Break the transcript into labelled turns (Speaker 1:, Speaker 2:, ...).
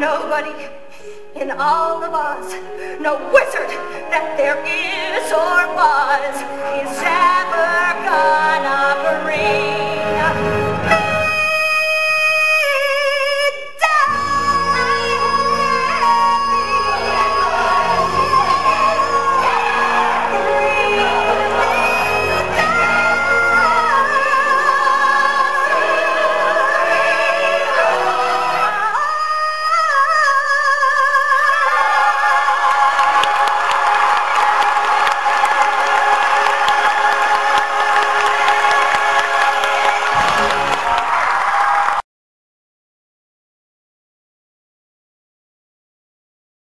Speaker 1: nobody in all of us. no wizard that there is or was, is ever gonna